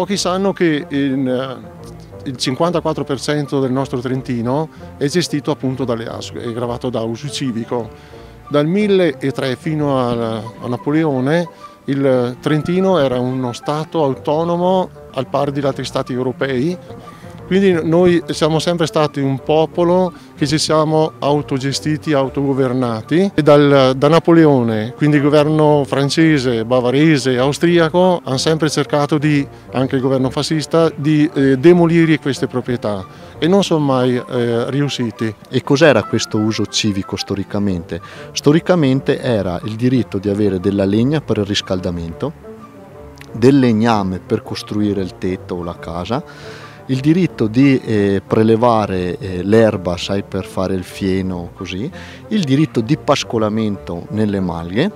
pochi sanno che in, eh, il 54% del nostro Trentino è gestito appunto dalle ASU, è gravato da uso civico. Dal 1003 fino a, a Napoleone il Trentino era uno Stato autonomo al pari di altri Stati europei quindi noi siamo sempre stati un popolo che ci siamo autogestiti, autogovernati. E dal, da Napoleone, quindi il governo francese, bavarese, austriaco, hanno sempre cercato di, anche il governo fascista, di eh, demolire queste proprietà e non sono mai eh, riusciti. E cos'era questo uso civico storicamente? Storicamente era il diritto di avere della legna per il riscaldamento, del legname per costruire il tetto o la casa, il diritto di eh, prelevare eh, l'erba, sai, per fare il fieno, così, il diritto di pascolamento nelle maglie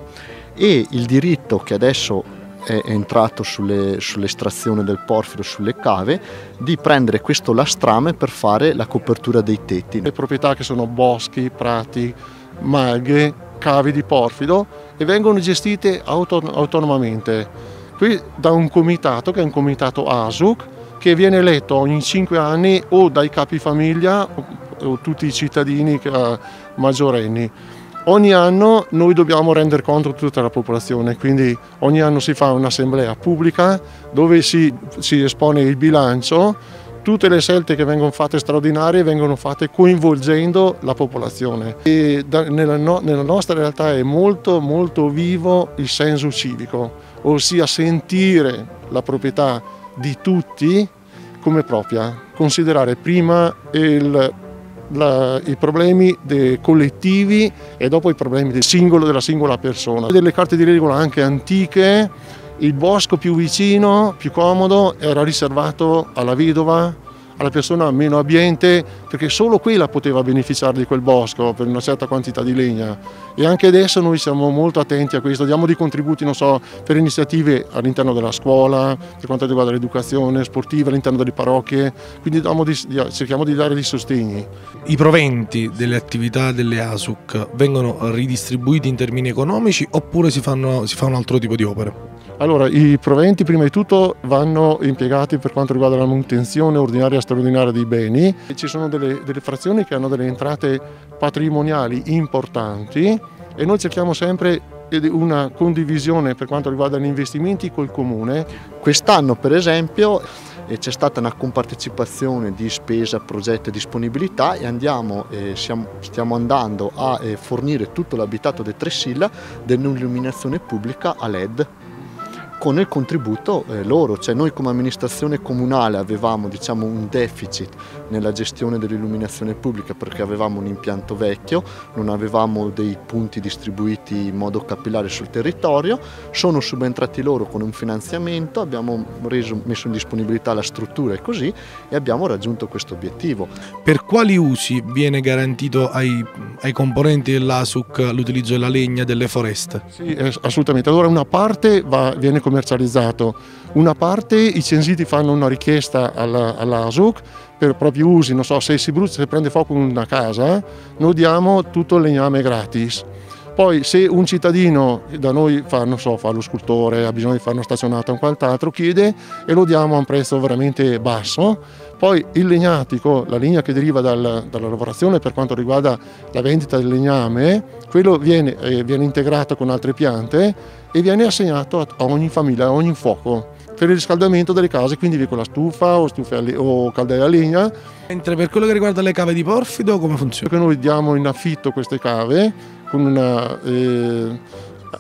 e il diritto che adesso è entrato sulle, sull'estrazione del porfido, sulle cave, di prendere questo lastrame per fare la copertura dei tetti. Le proprietà che sono boschi, prati, maghe, cavi di porfido e vengono gestite auton- autonomamente. Qui da un comitato che è un comitato ASUC che viene eletto ogni 5 anni o dai capi famiglia o tutti i cittadini eh, maggiorenni. Ogni anno noi dobbiamo rendere conto di tutta la popolazione, quindi ogni anno si fa un'assemblea pubblica dove si, si espone il bilancio, tutte le scelte che vengono fatte straordinarie vengono fatte coinvolgendo la popolazione. Da, nella, no, nella nostra realtà è molto molto vivo il senso civico, ossia sentire la proprietà di tutti come propria, considerare prima il, la, i problemi collettivi e dopo i problemi del singolo, della singola persona. Delle carte di regola anche antiche, il bosco più vicino, più comodo, era riservato alla vedova, alla persona meno abbiente perché solo quella poteva beneficiare di quel bosco per una certa quantità di legna e anche adesso noi siamo molto attenti a questo, diamo dei contributi so, per iniziative all'interno della scuola, per quanto riguarda l'educazione sportiva all'interno delle parrocchie, quindi di, cerchiamo di dare dei sostegni. I proventi delle attività delle ASUC vengono ridistribuiti in termini economici oppure si, fanno, si fa un altro tipo di opere? Allora, i proventi prima di tutto vanno impiegati per quanto riguarda la manutenzione ordinaria e straordinaria dei beni. Ci sono delle, delle frazioni che hanno delle entrate patrimoniali importanti e noi cerchiamo sempre una condivisione per quanto riguarda gli investimenti col comune. Quest'anno per esempio c'è stata una compartecipazione di spesa, progetto e disponibilità e andiamo, eh, siamo, stiamo andando a eh, fornire tutto l'abitato di Tresilla dell'illuminazione pubblica a LED con il contributo eh, loro, cioè noi come amministrazione comunale avevamo diciamo, un deficit nella gestione dell'illuminazione pubblica perché avevamo un impianto vecchio, non avevamo dei punti distribuiti in modo capillare sul territorio, sono subentrati loro con un finanziamento, abbiamo reso, messo in disponibilità la struttura e così e abbiamo raggiunto questo obiettivo. Per quali usi viene garantito ai, ai componenti dell'ASUC l'utilizzo della legna delle foreste? Sì, assolutamente. Allora una parte va, viene come commercializzato. Una parte i censiti fanno una richiesta all'ASUC per propri usi, non so, se si brucia, se prende fuoco una casa, noi diamo tutto il legname gratis. Poi se un cittadino da noi fa, so, fa lo scultore, ha bisogno di fare una stazionata o quant'altro, chiede e lo diamo a un prezzo veramente basso. Poi il legnatico, la linea che deriva dal, dalla lavorazione per quanto riguarda la vendita del legname, quello viene, eh, viene integrato con altre piante e viene assegnato a ogni famiglia, a ogni fuoco per il riscaldamento delle case, quindi con la stufa o, stufa o caldera a legna. Mentre per quello che riguarda le cave di porfido come funziona? Perché noi diamo in affitto queste cave con una, eh,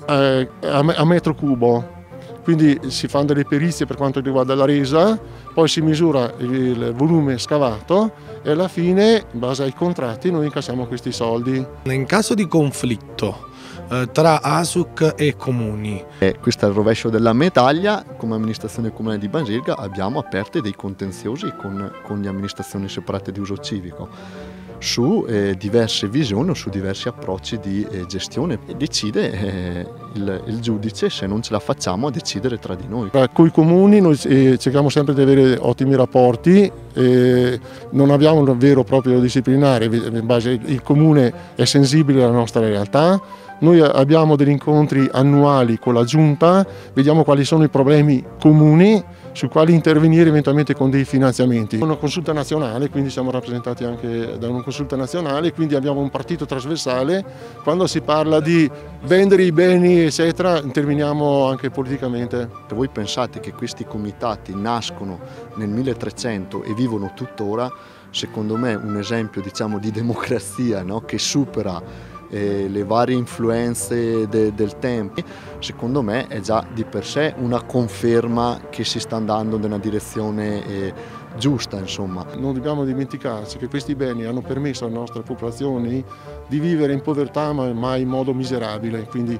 a, a metro cubo, quindi si fanno delle perizie per quanto riguarda la resa, poi si misura il volume scavato e alla fine, in base ai contratti, noi incassiamo questi soldi. In caso di conflitto, eh, tra ASUC e comuni. E questo è il rovescio della medaglia, come amministrazione comunale di Basilga abbiamo aperto dei contenziosi con, con le amministrazioni separate di uso civico su eh, diverse visioni o su diversi approcci di eh, gestione e decide eh, il, il, giudice se non ce la facciamo a decidere tra di noi. Con i comuni noi eh, cerchiamo sempre di avere ottimi rapporti, non abbiamo un vero e proprio disciplinare, in base, il comune è sensibile alla nostra realtà, noi abbiamo degli incontri annuali con la giunta, vediamo quali sono i problemi comuni su quali intervenire eventualmente con dei finanziamenti. Una consulta nazionale, quindi siamo rappresentati anche da una consulta nazionale, quindi abbiamo un partito trasversale, quando si parla di vendere i beni eccetera interveniamo anche politicamente. Se voi pensate che questi comitati nascono nel 1300 e vivono tuttora, secondo me un esempio diciamo, di democrazia no? che supera eh, le varie influenze de, del tempo, secondo me è già di per sé una conferma che si sta andando nella direzione eh, giusta. Insomma. Non dobbiamo dimenticarci che questi beni hanno permesso alle nostre popolazioni di vivere in povertà ma in modo miserabile. Quindi